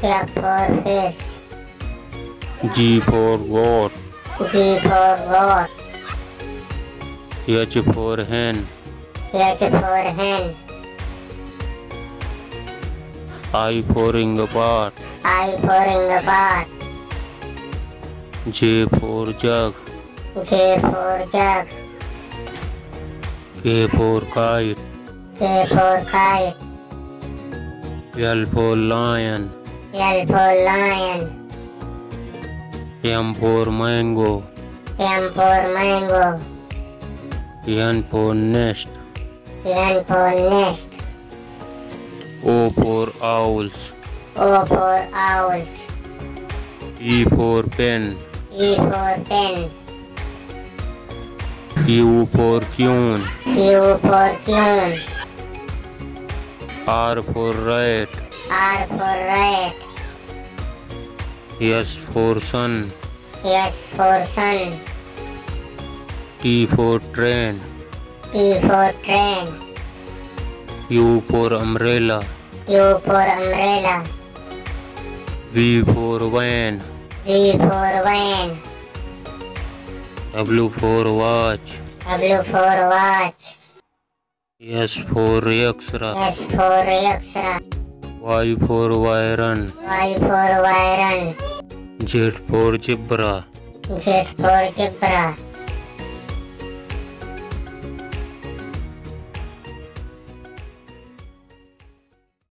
F for fish G for goat, G for goat H for hen, H for hen I for ingapart, I for ingapart J for jug, J for jug K for kite, K for kite L for lion, L for lion. M for mango, M for mango. N for nest, N for nest. O for owls, O for owls. E for pen, E for pen. Q for queen, Q for queen R for rat, R for rat S for sun, S for sun. T for train, T for train. U for umbrella, U for umbrella. V for van, V for van. W for watch, W for watch S for extra, S for extra Y for iron, Y for iron Z for zebra, Z for zebra